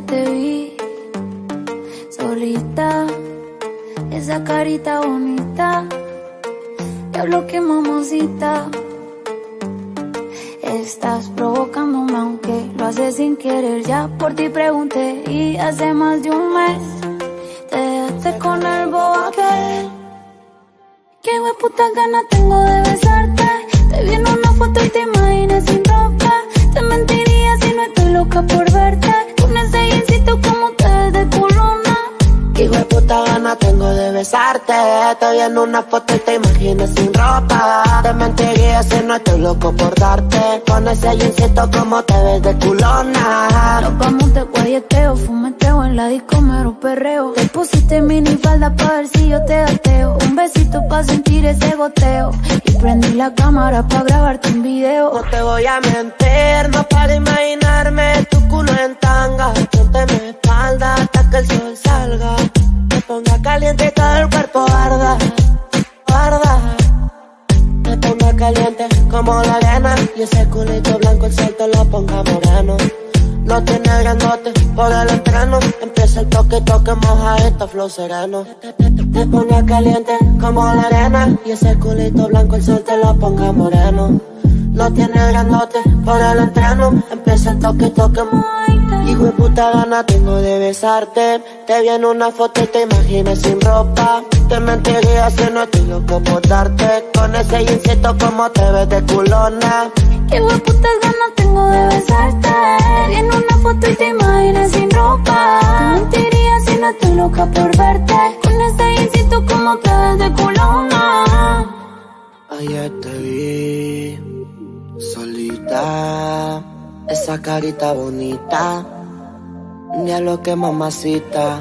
te vi solita, esa carita bonita, diablo que mamosita. Estás provocándome aunque lo haces sin querer Ya por ti pregunté y hace más de un mes Te dejaste con el bobo aquel Qué puta gana tengo de besarte Te vi en una foto y te imaginas sin besarte. Te vi en una foto y te imaginas sin ropa. Te mentiría si no estoy loco por darte. Con ese insito como te ves de culona Nos vamos de guayeteo, fumeteo En la disco mero perreo. Te pusiste mini falda pa' ver si yo te ateo. Un besito pa' sentir ese goteo. Y prendí la cámara pa' grabarte un video. No te voy a mentir, no para imaginarme Tu culo en tanga. Ponte mi espalda hasta que el sol salga ponga caliente todo el cuerpo arda Arda. Me ponga caliente como la arena Y ese culito blanco el sol te lo ponga moreno. No tiene grandote por el entreno. Empieza el toque, toque, moja esta flow sereno. Te ponga caliente como la arena Y ese culito blanco el sol te lo ponga moreno No tiene grandote por el entreno Empieza el toque, toque, Hijo de puta gana tengo de besarte. Te vi en una foto y te imaginas sin ropa. Te mentiría si no estoy loco por darte. Con ese insecto como te ves de culona Qué putas ganas tengo de besarte. Te vi en una foto y te imaginas sin ropa. Te mentiría si no estoy loca por verte. Con ese insecto como te ves de culona Ayer te vi Esa carita bonita Mira lo que mamacita.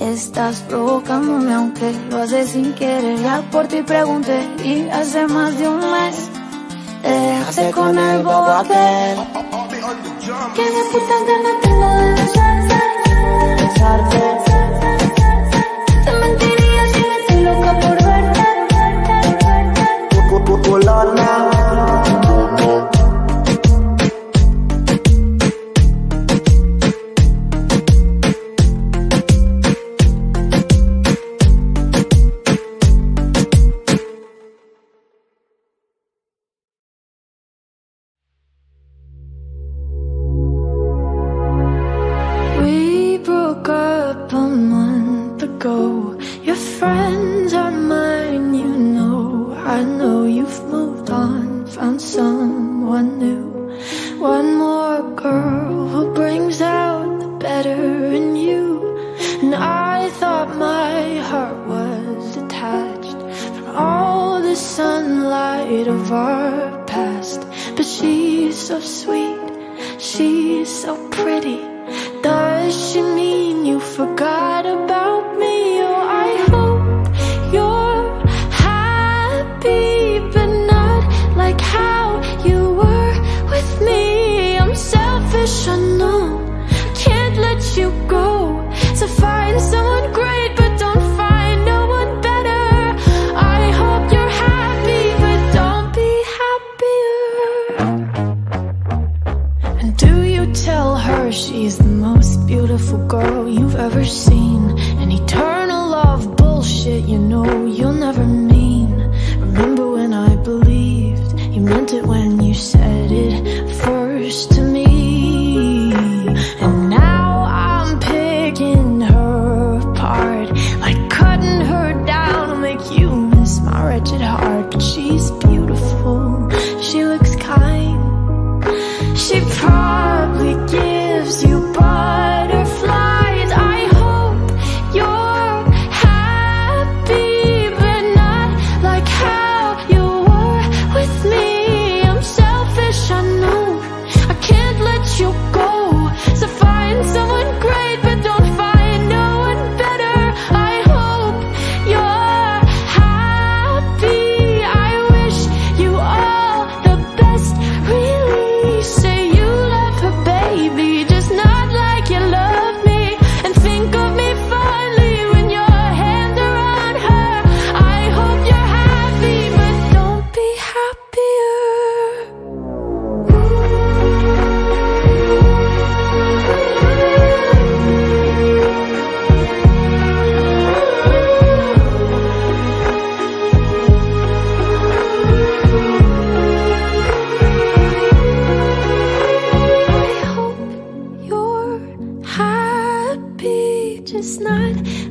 Estás provocándome aunque lo haces sin querer. Ya por ti pregunté y hace más de un mes Te dejaste con el bobo aquel. Que de puta ganas tengo de besarte Besarte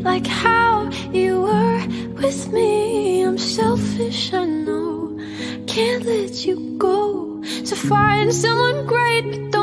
like how you were with me. I'm selfish, I know. Can't let you go. So find someone great, but don't.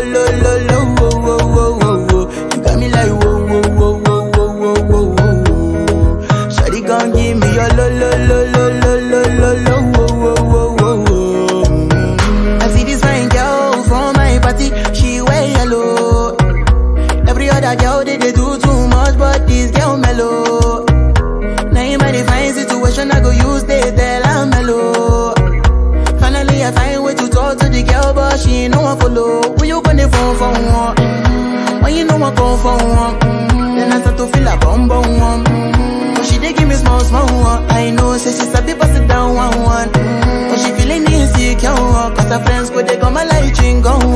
solo When you gonna phone for one mm-hmm. When you know I come for one mm-hmm. Then I start to feel a bum bum one mm-hmm. Cause she dey give me small small one I know say she sabi pass it down one one mm-hmm. Cause she feeling insecure Cause her friends go they come my light ring gone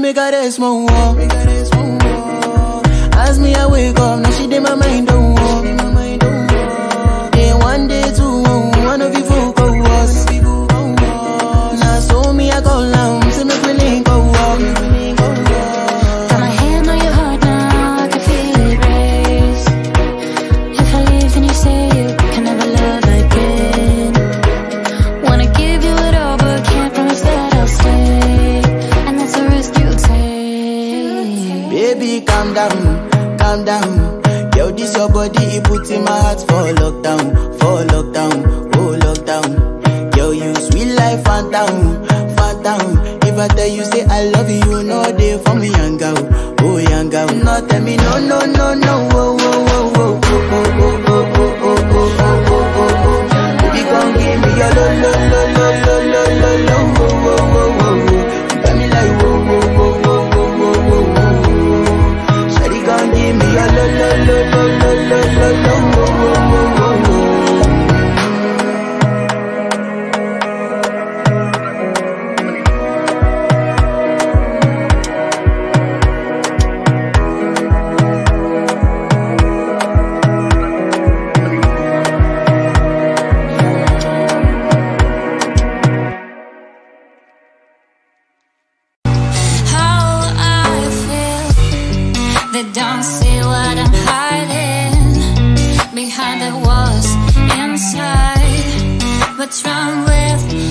make her rest more. Ask me, I wake up, now she did my mind, do in my heart for lockdown kind was inside. What's wrong with?